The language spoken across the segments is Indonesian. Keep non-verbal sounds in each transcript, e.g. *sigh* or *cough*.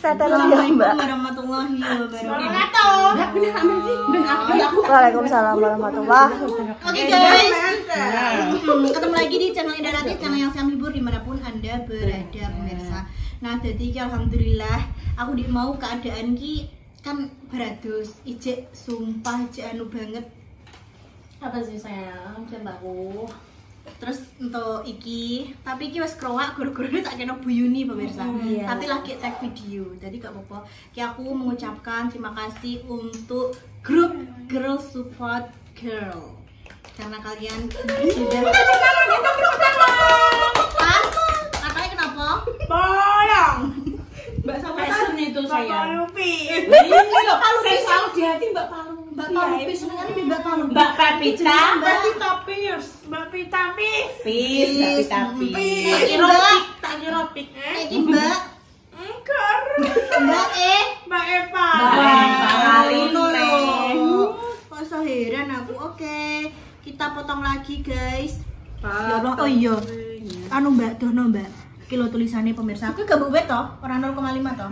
mbak warahmatullahi wabarakatuh. Waalaikumsalam warahmatullahi Oke guys, Hmm, ketemu lagi di channel Indah channel yang saya hibur di mana pun anda berada pemirsa. Nah, jadi ki alhamdulillah aku di mau keadaan ki kan beratus, ijek sumpah ijek anu banget. Apa sih sayang? Cintaku. Terus untuk iki, tapi iki wes kerowak guru-guru tak kena buyuni pemirsa. Iya. Tapi lagi tag video, jadi gak apa-apa. Ki aku mengucapkan terima kasih untuk grup Girl Support Girl karena kalian sudah Hah? Katanya kenapa? Bolong. Mbak sama Fashion itu sayang. Lupi. Ini Pak Lupi selalu di hati Mbak. Mbak sebenarnya di Mbak Palupi. Mbak Pepita. Mbak Pita Pierce. Mbak Pita Pierce. Mbak Pita. Tak kira pik, tak kira pik. Iki Mbak Engkar. Mbak E. Mbak Eva. Mbak Eva. Linte. loh. Kok so heran aku. Oke, kita potong lagi guys. Ya Allah, oh iya. Anu Mbak, dono Mbak. Kilo tulisannya pemirsa. Aku gak buat toh, orang 0,5 toh.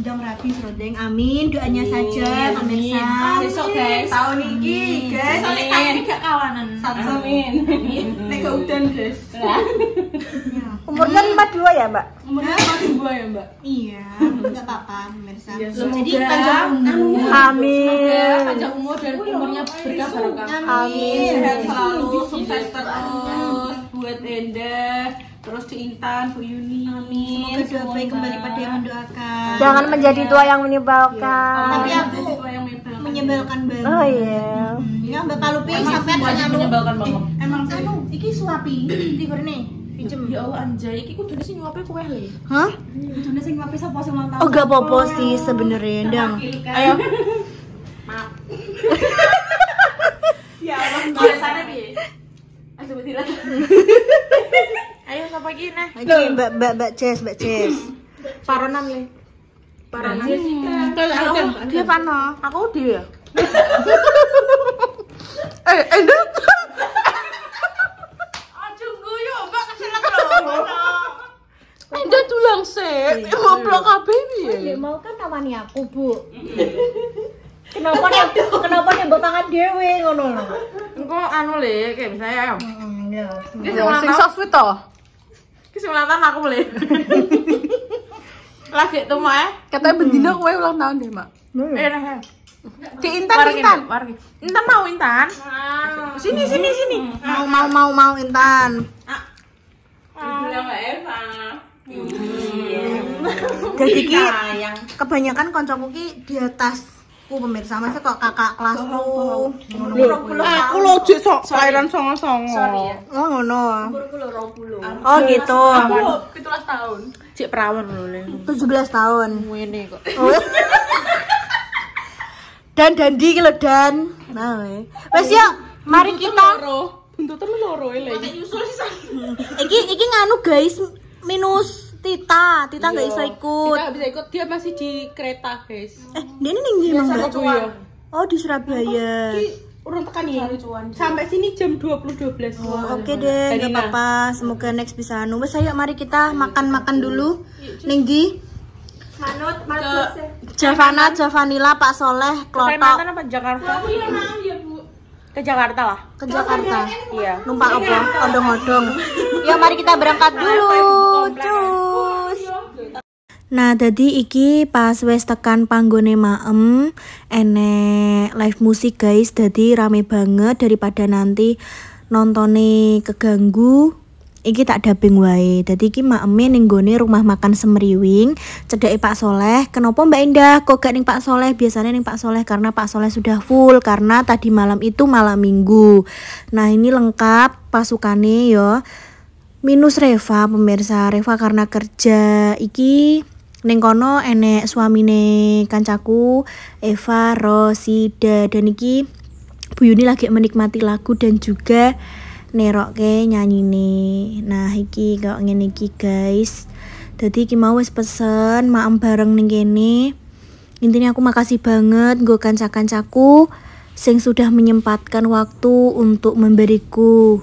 Jam rapi Srodeng, amin. Doanya saja pemirsa. Besok guys. Tahun ini guys. Soalnya kami gak kawanan. Amin. Nek gak udan guys. Ya. Umurnya 52 ya mbak? Umurnya masih dua ya mbak. Iya, nggak apa-apa pemirsa. Ya, Jadi panjang umur. Amin Panjang umur dan umurnya berkah barokah. Amin. Sehat selalu, sukses terus buat Endah, terus di Intan, Bu Yuni. Semoga doa baik kembali pada yang mendoakan. Jangan menjadi tua yang Tapi menyebalkan aku Tua yang menyebalkan. banget. Oh iya Ya Mbak Palupi Emang sampai semuanya anu. menyebalkan banget. Emang sih. Anu, iki suapi di gorene. Pinjem. Ya Allah anjay, iki kudune sing nyuape kowe le. Hah? Kudune sing ngapain sapa sing ulang tahun. Oh gak apa-apa sih sebenarnya Dang Ayo. *laughs* Maaf. *laughs* Ya Allah. Biasanya piye? Ayo betirat. *laughs* Ayo sapa iki nah? Oke mbak mbak mbak Ces mbak Ces Paronan le. Paronan. Aku dia pano Aku dia. *coughs* Eh eh. *coughs* Aja guyu, Mbak keselak lho. *coughs* Endah tulang sik. Ngoblok kabeh piye? Ya mau kan tawani aku, Bu. Kenapa nih kenapa nih mbok tangan dhewe ngono lho. Engko anu le, kayak misalnya Hmm, ya. Ki sing tahun. sweet toh Tahun aku le. *laughs* Lagi tuh mah. Katanya bendina kowe ulang tahun deh mak Eh nah. Di Intan di Intan Wargi. Intan mau Intan. Sini sini sini. Mau mau mau mau Intan Bilang Mbak Eva. Jadi ki Sayang. kebanyakan koncoku ki di atasku pemirsa masa kok kakak kelasku Aku lo jek sok kelahiran songo-songo. Sorry ya. oh ngono Umurku lho 20. oh gitu Aku 17 tahun. Cek perawan lho le. 17 tahun Ngene kok. Oh. dan dandi ki lho dan nah wes yuk mari kita. Buntutnya loro lagi. iki iki nganu guys minus Tita Tita nggak bisa ikut Kita bisa ikut, dia masih di kereta guys. eh dia ini ndi emang? Surabaya. oh di Surabaya Ki urun tekan nih. Sampai sini jam 20.12. Oh, Oke deh, nggak apa-apa. Semoga next bisa anu. Wes ayo mari kita makan-makan dulu. Ning di Manut, manut. Javana, Javanila, Pak Soleh, Klotok Kalimantan apa Jakarta? Iya, ya, Bu. Ke Jakarta lah. ke Jakarta. Iya. Numpak apa? Odong-odong. Yuk mari kita berangkat dulu. Cus. Nah, tadi iki pas wes tekan panggone maem enek live musik guys. Jadi rame banget daripada nanti nontone keganggu. Iki tak dubbing wae. Dadi iki maeme ning gone rumah makan Semriwing, cedeke Pak Soleh. Kenapa Mbak Indah kok gak ning Pak Soleh? Biasanya ning Pak Soleh karena Pak Soleh sudah full karena tadi malam itu malam Minggu. Nah, ini lengkap pasukannya yo. Minus Reva pemirsa. Reva karena kerja iki ning kono enek suamine kancaku Eva Rosida dan iki Bu Yuni lagi menikmati lagu dan juga nerokke nyanyine. Nah, iki kok ngene iki, guys. Dadi iki mau pesen maem bareng ning kene. Intinya aku makasih banget nggo kanca-kancaku sing sudah menyempatkan waktu untuk memberiku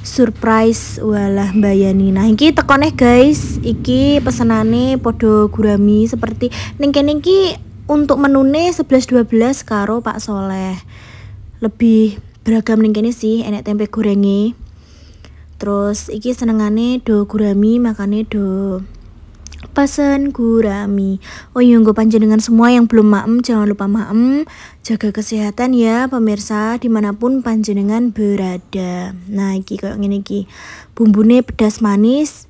surprise walah bayani nah iki tekone guys. Iki pesenane podo gurami seperti ning kene iki untuk menune 11 12 karo Pak Soleh. Lebih beragam ning kene sih enek tempe gorenge. Terus iki senengane do gurami makane do pesen gurami. Oh iya gue panjenengan semua yang belum maem jangan lupa maem. Jaga kesehatan ya pemirsa di mana pun panjenengan berada. Nah iki kayak gini iki. Bumbune pedas manis.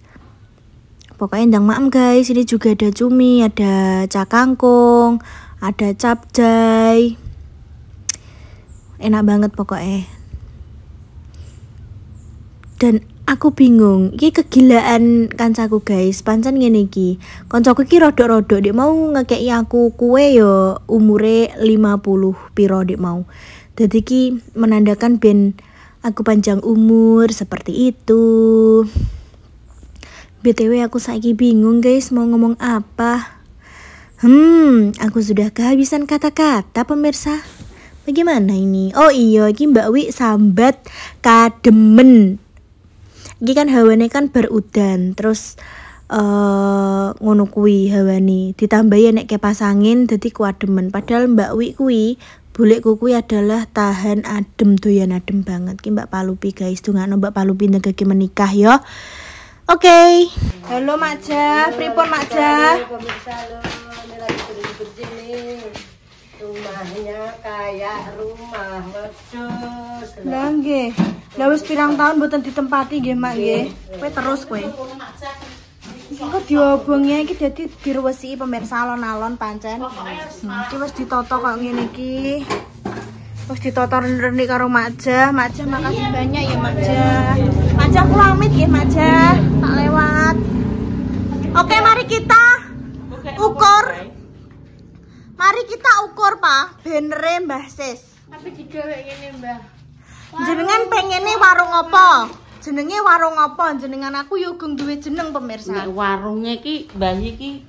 Pokoknya ndang maem guys. Ini juga ada cumi ada cakangkung ada capcay enak banget pokoknya. Dan aku bingung. Iki kegilaan kancaku guys. Pancen ngene iki. Kancaku iki rodok-rodok. Dia mau ngekeki aku kue yo umure 50 piro dia mau. Jadi ki menandakan ben aku panjang umur seperti itu. BTW aku saiki bingung guys mau ngomong apa. Hmm, aku sudah kehabisan kata-kata pemirsa. Bagaimana ini? Oh iya, ini Mbak Wi sambat kademen iki kan hawane kan berudan terus uh, ngono kuwi hawane ditambahi nek kipas angin dadi kuademen padahal Mbak Wi kuwi Bulekku kuwi adalah tahan adem doyan adem banget ki Mbak Palupi guys dongakno Mbak Palupi negeki menikah ya Oke. Okay. Halo Mak Ja, pripun Mak Ja? Pemirsa lo, ini lagi nih. Rumahnya kayak rumah wedus. Lah nggih. Lah wis pirang tahun mboten ditempati nggih Mak nggih. Kowe terus kowe. Kok diobongnya iki dadi diruwesi pemirsa alon-alon pancen. Hmm, Iki wis ditata kok ngene iki. Wis ditata rendi karo Mak Ja. Mak Ja makasih banyak ya Mak Ja. Mak Ja aku pamit nggih Mak Ja. Tak lewat. Oke, mari kita ukur. Mari kita ukur, Pak. Benere Mbah Sis. Tapi digawe ngene, Mbah. Jenengan pengennya warung apa? Jenenge warung apa? Jenengan aku yo geng duwe jeneng pemirsa. Nek warungnya ki mbah iki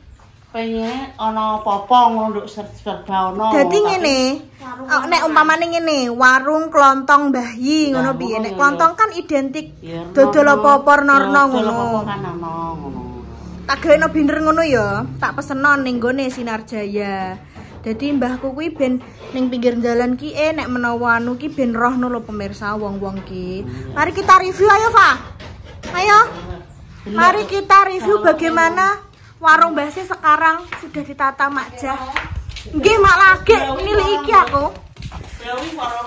pengen ana apa-apa ngono serba ono. Dadi ngene. Oh, nek umpamane ngene, warung klontong Mbah Yi ngono Nah, piye? Nek ya. klontong kan identik Ya, dodol apa-apa norno ngono. ono. Tak gaweno binder ngono ya. Tak peseno ning gone Sinar Jaya. Dadi mbahku kuwi ben ning pinggir jalan ki eh nek menawa anu ki ben pemirsa wong-wong ki. Mari kita review ayo, Fa. Ayo. Mari kita review bagaimana warung basi sekarang sudah ditata Mak Jah. Nggih Mak lagi milih iki aku.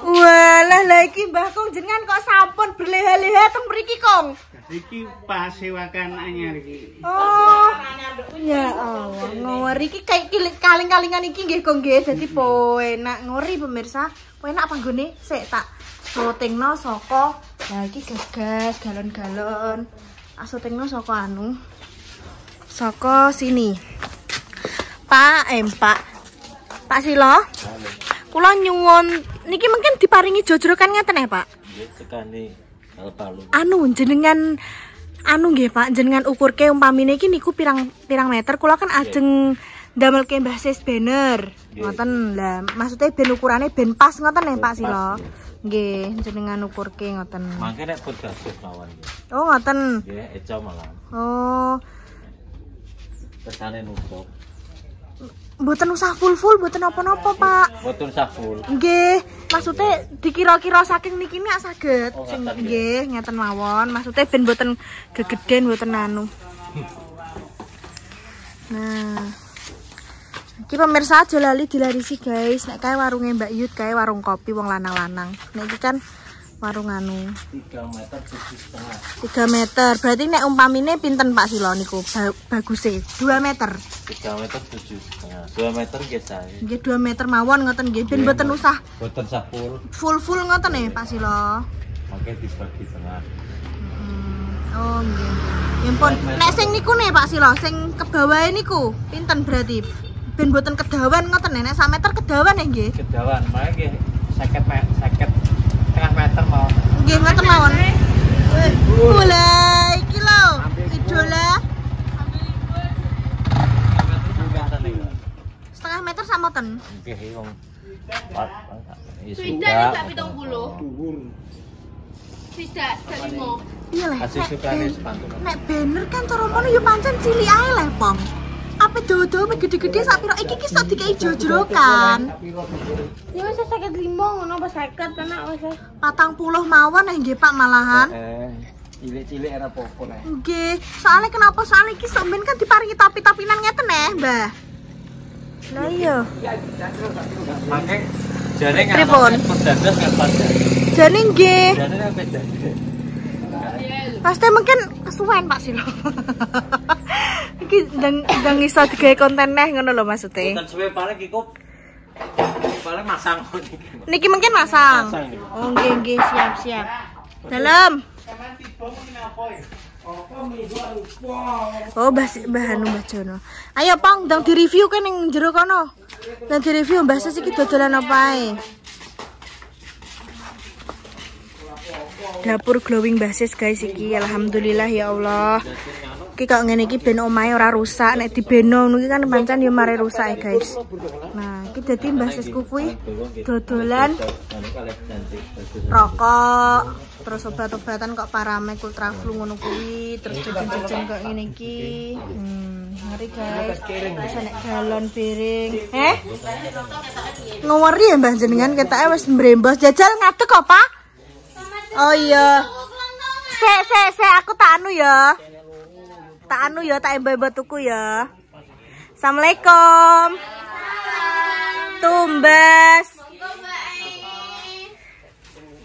Walah lah iki Mbah Kong jenengan kok sampun berleha-leha teng Kong. Iki pas sewakan anyar iki. Oh. Ya Allah, ngori iki kayak kaling-kalingan iki nggih Kong nggih dadi po enak ngori pemirsa. Po enak panggone sik tak sotingno saka Nah iki gas-gas galon-galon. Ah sotingno saka anu. Saka sini. Pak, eh Pak. Pak Silo. Kula nyuwun niki mungkin diparingi jojrokan ngeten ya, Pak. Sekali. Anu jenengan anu nggih Pak jenengan ukurke umpamine iki niku pirang pirang meter. Kula kan ajeng ndamelke Mbah Sis banner. Ngoten lah. Maksudnya ben ukurane ben pas ngoten ya Pak Silo nggih jenengan ukurke ngoten. Mangke nek pun gasus iki. oh ngoten. Nggih, eco malah. oh. Kesane nutup. Mboten usah full full mboten apa-apa Pak Boten saful. Nggih, maksudnya dikira-kira saking niki nek saged. Oh, Sing saged. nggih, ngeten mawon. Maksudnya ben boten gegeden boten anu. Nah. Iki pemirsa aja lali dilarisi guys. Nek kae warunge Mbak Yud kae warung kopi wong lanang-lanang. Nek iki kan warung anu 3 meter 7 setengah. 3 meter. Berarti nek umpamine pinten Pak Silo niku ba baguse 2 meter. 3 meter 7 setengah. 2 meter nggih sae. Nggih 2 meter mawon ngoten nggih. Ben Nggih, boten Mbak. usah Boten saful. full-full ngoten ya Pak Silo. Mangke dibagi tengah. Hmm, Oh nggih. Ya ampun, nek sing niku nih Pak Silo, sing ke bawah niku pinten berarti? Ben boten kedawan ngoten ya, nek sak meter kedawan ya nggih. Kedawan, mangke nggih 50 meter, 50 setengah meter mau. Nggih mawon. Mulai iki lho, idola setengah meter sama ten. Nggih wong. Ya Sudah tak pitung puluh. Tidak, limo. Iya. Hasil nek bener kan cara mono yo pancen cilik ae Pong. Apa dodo gede-gede sak piro iki ki sok dikai kan. Ya wis sakit limo ngono apa sakit tenan wis. Patang puluh mawon eh nggih Pak malahan. Eh, cilik-cilik era popo nih. Nggih, soalnya kenapa soalnya iki sampean kan diparingi topi-topinan ngeten eh, Mbah. Lah iya. Mangke jane Pripun? Perdadas kan pas. Jane nggih. Jane. Pasti mungkin kesuwen Pak Silo. *laughs* Iki ndang ndang iso digawe konten neh ngono lho maksudnya. Bukan suwe paling iku paling masang Niki mungkin masang. Masang nih. Oh nggih nggih siap siap. Dalam. Oh, Mbah Si- Mbah Jono. Ayo, Pong, ndang di-review kan ning jero kono. Ndang di-review Mbah Sis iki dodolan apa ae? Dapur glowing Mbah Sis guys iki. Alhamdulillah ya Allah. Iki kok ngene iki ben omahe ora rusak. Nek dibeno ngono kan pancen ya mare rusak ya guys. Nah, iki dadi Mbah Sis kuwi dodolan rokok terus obat-obatan kok paramek ultra flu ngono kuwi terus jajan-jajan kok ngene iki hmm mari guys terus nek galon piring eh ngeweri ya mbah jenengan ketake wis mbrembos jajal ngadeg pak oh iya. Se se se aku tak anu ya. Tak anu ya tak embe tuku ya. Assalamualaikum. Tumbas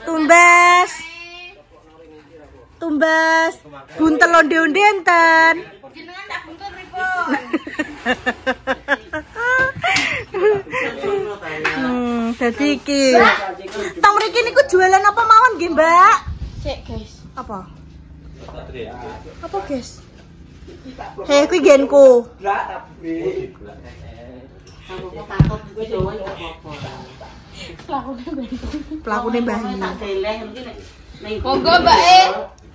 tumbas tumbas buntel onde-onde enten? *laughs* Hmm dadi iki mriki niku jualan apa mawon nggih mbak? Sik, guys. apa? Apa guys? Hei kuwi genku pelakune bayi Monggo, Mbak E.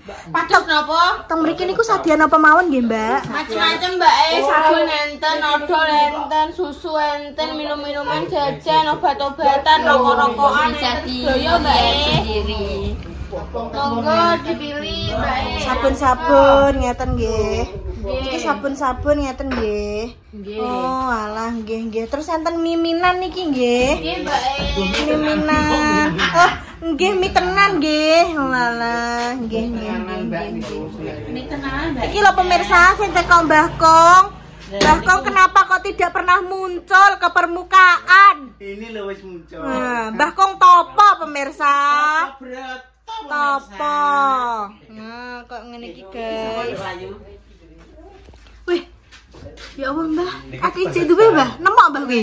Pados napa? tong mriki niku sadian apa mawon nggih mbak? Macem-macem Mbak E, sabun enten, odol enten, susu enten, minum-minuman jajan, obat-obatan, rokok-rokokan, enten sedaya Mbak E. Monggo dipilih Mbak E. sabun-sabun ngeten nggih. Iki sabun-sabun ngeten nggih. Nggih. oh alah nggih nggih. Terus enten miminan niki nggih? Nggih Mbak miminan. Oh nggih mie tenan nggih. Oh alah nggih nggih. Ini kenalan Mbak. Iki lho pemirsa sing teko Mbah Kong Mbah Kong kenapa kok tidak pernah muncul ke permukaan? Ini loh wis muncul. nah, Mbah Kong topo pemirsa. Topo nah kok ngene iki guys ya Allah mbah, aku ijek duwe mbah, nemok mbah kuwi.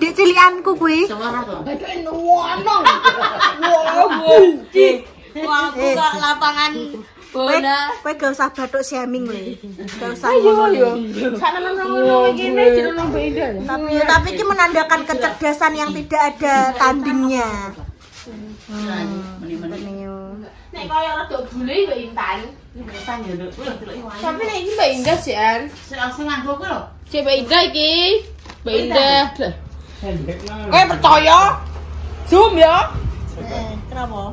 Dek cilianku kuwi. *laughs* Wah, aku gak lapangan Kowe bola. kowe gak usah batuk shaming lho. Gak usah ngono lho. Sana nang ngono ngene jeneng nang beda. Tapi ya tapi iki menandakan kecerdasan yang tidak ada tandingnya. Hmm. Nek kaya rada bule ya Intan. Intan ya, Nduk. Tapi nek iki Mbak Indah sih an. Sing sing nganggo kuwi lho. Cek Mbak Indah iki. Mbak Indah. Kowe percaya? Zoom ya. Eh, kenapa?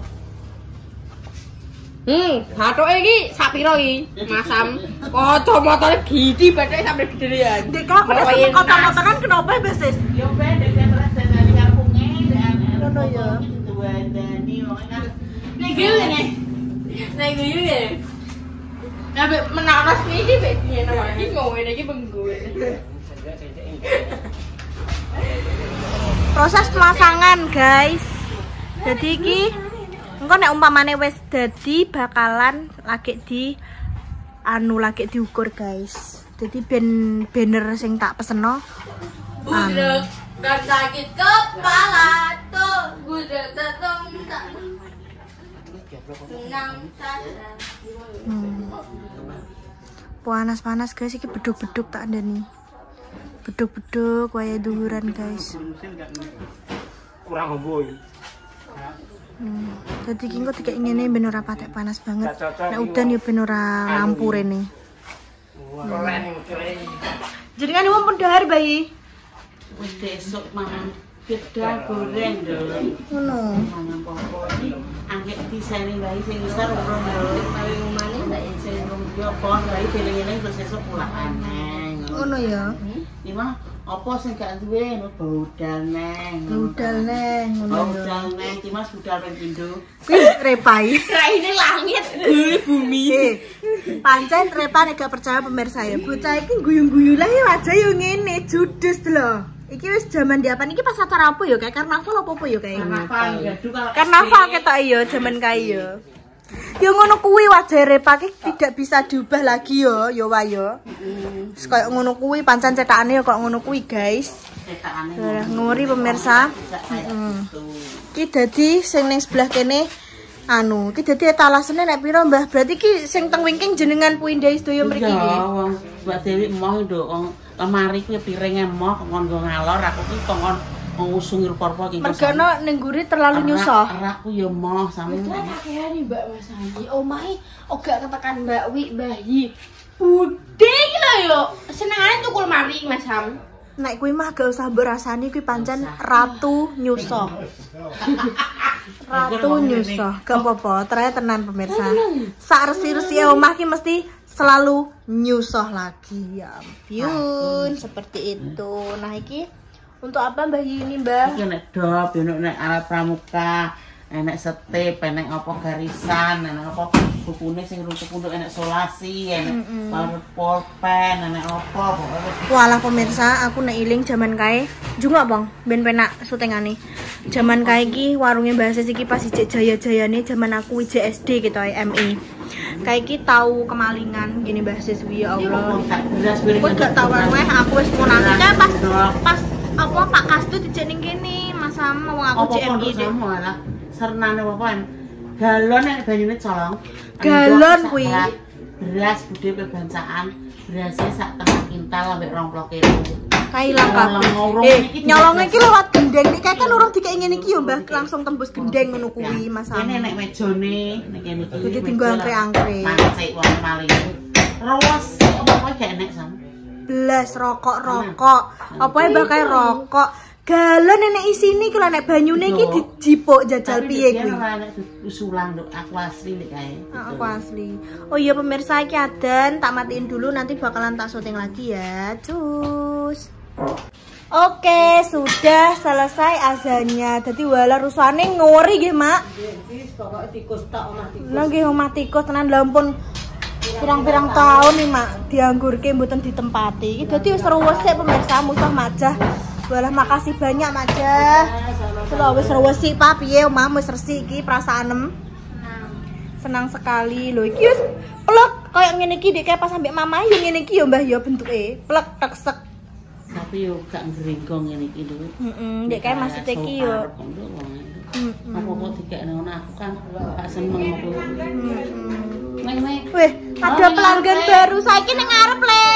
Hmm, hatoke iki sak piro iki? Masam. Kacamata gidi bathake sampe gedean. Dek kok Lumayan kota-kotaan kenapa basis? Yo kan ora dandani karo ngene. Ngono ya. Gue nih. Gue ya. Nabe resmi iki mbek ngene wae. Iki mau ngene iki benggo. proses pemasangan guys jadi iki engko nek umpamane wis dadi bakalan lagi di anu lagi diukur guys jadi ben banner sing tak peseno Budek kan sakit kepala tuh budek tetong tak. Hmm. panas-panas guys. Iki beduk-beduk tak ada nih beduk-beduk waya duhuran guys. Kurang hmm. jadi iki engko dikek ngene ben ora patek panas banget. Nek udan ya ben ora lampu rene keren. jadi kan mau pendahar bayi? Besok mangan Kedah goreng. Ngono. Mangan popo iki angek diseni bayi sing besar urung lho. Bayi umane ndak sing urung yo pon bayi dhewe-dhewe terus esuk pulaan neng. Ngono ya. Iki mah apa sing gak duwe ngono budal neng. Budal neng ngono ya. Budal neng iki mas budal ping pindho. Repai. *laughs* Raine langit, gule bumi. Eh, pancen repa nek gak percaya pemirsa ya. Bocah iki guyu-guyu lah ya aja yo ngene, judes lho. Iki wis zaman di apa iki pas acara apa ya kayak karnaval apa apa ya kayak. Karnaval kalau Karnaval ketok ya zaman kae ya. Yo ngono kuwi wajah repa ki tidak bisa diubah lagi yo, yo wa yo. Wis Kayak ngono kuwi pancen cetakane yo kok ngono kuwi, guys. cetakane. Lah ngori pemirsa. Heeh. Ki dadi sing ning sebelah kene anu, ki dadi etalasene nek piro Mbah? Berarti ki sing teng wingking jenengan Puindai sedaya mriki Iya, nggih. wong Mbak Dewi emoh nduk lemari kuwi piringe emoh kongkon nggo ngalor aku ki kongkon ngusung rupa-rupa ki. Mergono ning guri terlalu nyusoh. Aku ya emoh sami. Kayak Mbak Mas Andi, omahe oga ketekan Mbak Wi bayi. Bude iki lho yo. Senengane tukul mari Mas Ham. Nek kuwi mah gak usah mbok rasani kuwi pancen ratu nyusoh. Ratu nyusoh, gak apa-apa, ternyata tenan pemirsa. Sak resi-resi omah ki mesti selalu nyusoh lagi. Ya ampun, seperti itu. Nah, iki untuk apa Mbah ini, Mbah? Iki nek dop, yo nek alat pramuka, enek setip, enek apa garisan, enek apa bukune sing runtuk-runtuk enek solasi, enek power pulpen, enek apa Walah pemirsa, aku nek iling zaman kae juga bang, ben penak syutingane. Zaman kae iki warungnya bahasa iki pas ijek jaya-jayane zaman aku ijek SD gitu ya MI. Kae iki tahu kemalingan gini siswi ya Allah. beras piring. Kowe gak tau wae aku wis mau nangis kae pas pas apa Pak Kastu dijek ning kene Mas Sam wong aku JMI deh. sernane apa galon nek banyune colong Galon kuwi. beras bude pebancaan berasnya sak tengah kintal ambek 20 kilo Kae ilang kabeh. Eh, nyolongnya iki lewat gendeng. Nih kae kan urung dikek ngene iki yo Mbah. Langsung tembus gendeng ngono kuwi Mas ini nek mejone nek kene iki Jadi tinggal angkre-angkre. mancik wong maling Rawas. Apa gak enek sam? Belas rokok rokok apa ya bakal rokok? Galon nenek isini kalau nek banyune iki Yo. dijipuk jajal piye kuwi? enek usulan nduk aku asli nek kae. Ah, aku asli. Oh iya pemirsa iki adan tak matiin dulu nanti bakalan tak syuting lagi ya. Cus Oke, sudah selesai azannya. Jadi wala rusane ngori nggih, Mak. Nah, nggih omah tikus tenan lha ampun pirang-pirang tahun nih, Mak, dianggurke mboten ditempati. Iki dadi wis ruwes pemirsa musuh majah. Walah makasih banyak majah. Kalau wis ruwes sik, Pak, piye omah wis resik iki? Senang sekali lho iki wis plek kayak ngene iki Dek, pas sampe mama yo ngene iki yo Mbah yo bentuke. Plek teksek. Tapi yo gak ngrenggong ngene iki lho Heeh, Dek kayak maksud iki yo. Mm-mm. apa-apa dikekne ngono aku kan gak seneng aku meh Wih, ada pelanggan baru saiki ning ngarep le.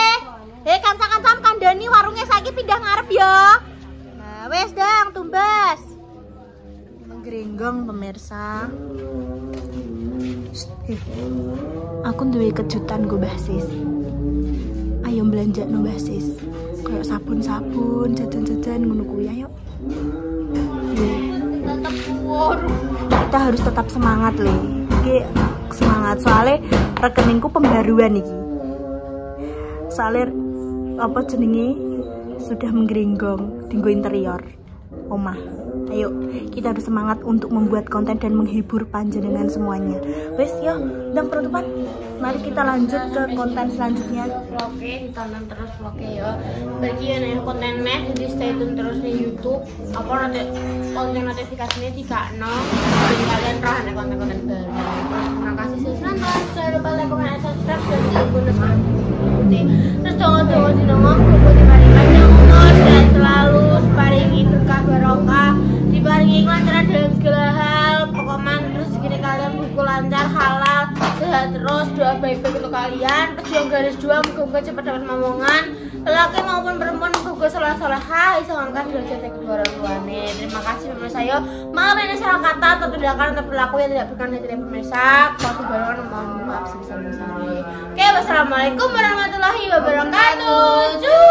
Eh, kanca-kancam kandhani warungnya saiki pindah ngarep ya. Nah, wes dang tumbas. Menggerenggong pemirsa. Shh, eh. Aku duwe kejutan gue basis. Ayo belanja no basis. Kayak sabun-sabun, jajan-jajan ngono kuwi ayo. Kita harus tetap semangat le. Iki semangat soalnya rekeningku pembaruan iki. Soalnya apa jenenge sudah menggerenggong dinggo interior omah. Ayo, kita harus semangat untuk membuat konten dan menghibur panjenengan semuanya. Wes yo, dan penutupan. Mari kita lanjut ke konten selanjutnya. Vlognya ditonton terus vlognya ya. Bagi yang ada konten meh, jadi stay tune terus di YouTube. Apa nanti konten notifikasinya tiga no. Jadi kalian roh ada konten-konten baru. Terima kasih sudah nonton. Jangan lupa like, comment, subscribe dan ikuti. Terus jangan-jangan di nongol, kalian terus yang garis dua moga cepat dapat momongan lelaki maupun perempuan moga salah salah hai angkat derajat kedua orang tuanya terima kasih pemirsa yo maaf ini salah kata atau tindakan atau perilaku yang tidak berkenan dari pemirsa kalau baru mohon maaf sebesar-besarnya. Oke wassalamualaikum warahmatullahi wabarakatuh.